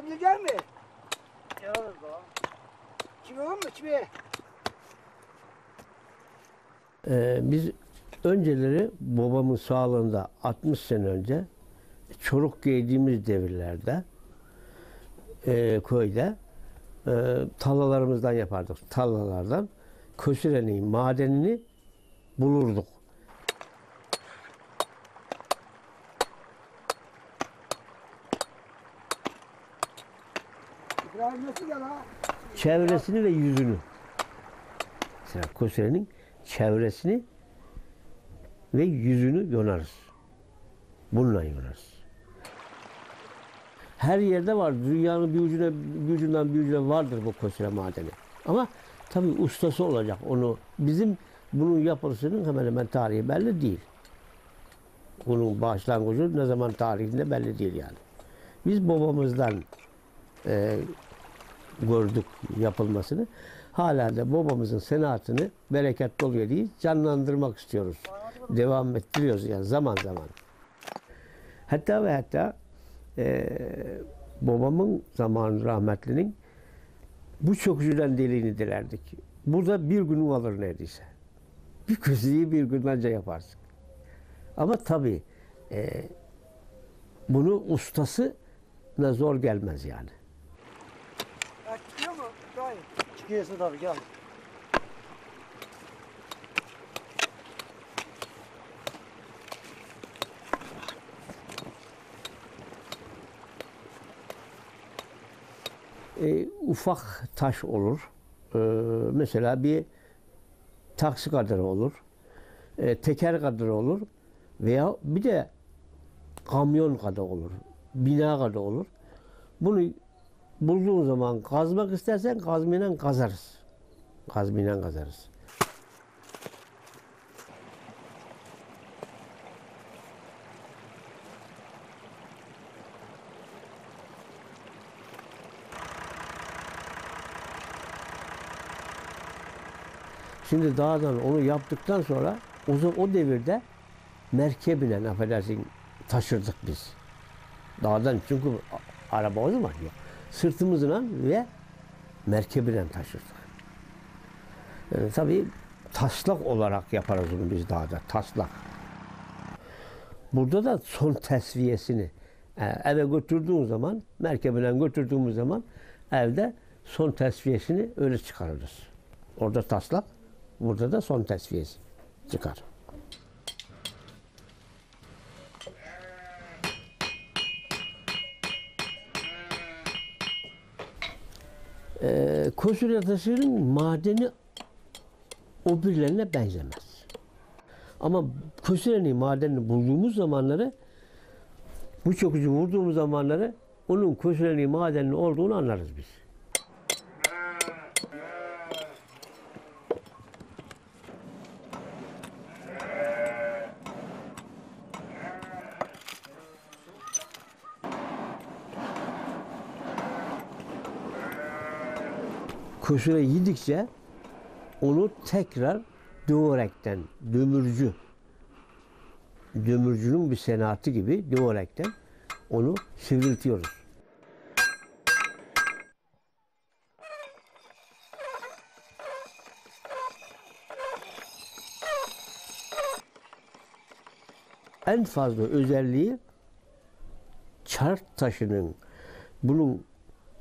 Çıkabilecek mi? Yararız daha. Çıkalım mı çiftliğe? Ee, biz önceleri babamın sağlığında 60 sene önce çoruk giydiğimiz devirlerde e, köyde e, tallalarımızdan yapardık. Tallalardan köşirenin madenini bulurduk. Çevresini ve yüzünü. Mesela köşirenin çevresini ve yüzünü yonarız. Bununla yonarız. Her yerde var. Dünyanın bir ucuna, bir ucundan bir ucuna vardır bu köşire madeni. Ama tabii ustası olacak onu. Bizim bunun yapılışının hemen hemen tarihi belli değil. Bunun başlangıcı ne zaman tarihinde belli değil yani. Biz babamızdan e, gördük yapılmasını. Hala da babamızın senatını bereketli oluyor diye canlandırmak istiyoruz. Devam ettiriyoruz yani zaman zaman. Hatta ve hatta eee, babamın zamanı rahmetlinin bu çok üzülen deliğini dilerdik. Burada bir günün alır neredeyse. Bir köşeyi bir gün önce yaparsın. Ama tabii eee, bunu ustası da zor gelmez yani. Çıkıyorsun tabii gel. e, ufak taş olur. E, mesela bir taksi kadar olur. E, teker kadar olur. Veya bir de kamyon kadar olur. Bina kadar olur. Bunu bulduğun zaman kazmak istersen kazmayla kazarız. Kazmayla kazarız. Şimdi dağdan onu yaptıktan sonra o, o devirde merkebine affedersin taşırdık biz. Dağdan çünkü araba o zaman yok. Sırtımızla ve merkebine taşırdık. Yani tabii taslak olarak yaparız bunu biz dağda. Taslak. Burada da son tesviyesini e, eve götürdüğün zaman, merkebine götürdüğümüz zaman evde son tesviyesini öyle çıkarırız. Orada taslak, burada da son tesviyesi çıkar. Ee, Kosulya taşının madeni o birilerine benzemez. Ama Kosulya'nın madenini bulduğumuz zamanları bu çok vurduğumuz zamanları onun Kosulya'nın madeninin olduğunu anlarız biz. Kosulya yedikçe onu tekrar döverekten, dömürcü, dömürcünün bir senatı gibi döverekten onu sivriltiyoruz. En fazla özelliği çark taşının bunun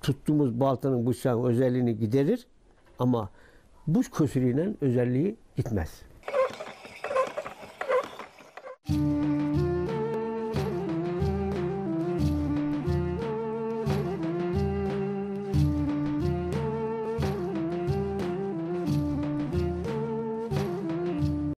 tuttuğumuz baltanın bıçağın özelliğini giderir ama bu kösürüyle özelliği gitmez.